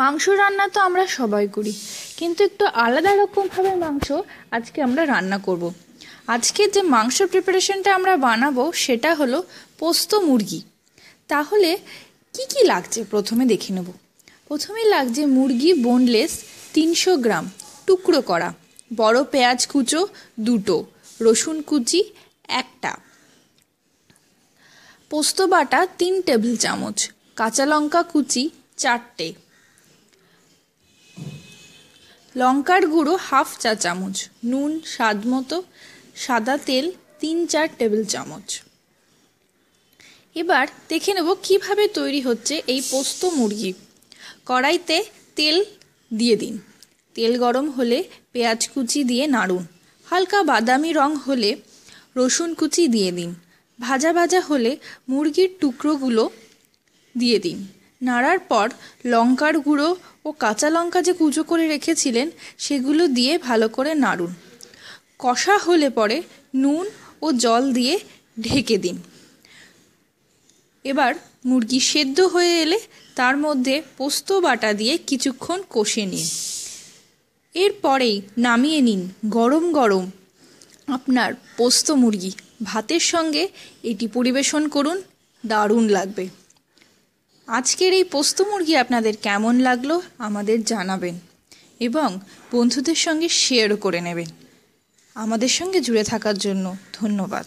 মাংস রান্না তো আমরা সবাই করি। কিন্তু একটু আলাদা রকমভাবে মাংস আজকে আমরা রান্না করব। আজকে যে মাংস প্রিপারেশনটা আমরা বানাবো, সেটা হলো পোস্ত মুরগি। তাহলে কি কি লাগছে প্রথমে দেখে নেব। প্রথমে লাগছে মুরগি বোনলেস তিনশো গ্রাম, টুকরো করা। বড় পেঁয়াজ কুচো দুটো, রসুন কুচি একটা। পোস্ত বাটা তিন টেবিল চামচ, কাঁচা লঙ্কা কুচি চারটে। লঙ্কার গুঁড়ো হাফ চা চামচ, নুন, স্বাদ মতো, সাদা তেল, তিন চার টেবিল চামচ। এবার দেখে নেব কীভাবে তৈরি হচ্ছে এই পোস্ত মুরগি। কড়াইতে তেল দিয়ে দিন। তেল গরম হলে পেঁয়াজ কুচি দিয়ে নাড়ুন। হালকা বাদামি রং হলে রসুন কুচি দিয়ে দিন। ভাজা ভাজা হলে মুরগির টুকরোগুলো দিয়ে দিন। নাড়ার পর লঙ্কার গুঁড়ো ও কাঁচা লঙ্কা যে কুচো করে রেখেছিলেন, সেগুলো দিয়ে ভালো করে নাড়ুন। কষা হলে পরে নুন ও জল দিয়ে ঢেকে দিন। এবার মুরগি সেদ্ধ হয়ে এলে তার মধ্যে পোস্ত বাটা দিয়ে কিছুক্ষণ কষে নিন। এরপরেই নামিয়ে নিন গরম গরম আপনার পোস্ত মুরগি। ভাতের সঙ্গে এটি পরিবেশন করুন, দারুণ লাগবে। আজকের এই পোস্ত মুরগি আপনাদের কেমন লাগল আমাদের জানাবেন এবং বন্ধুদের সঙ্গে শেয়ারও করে নেবেন। আমাদের সঙ্গে জুড়ে থাকার জন্য ধন্যবাদ।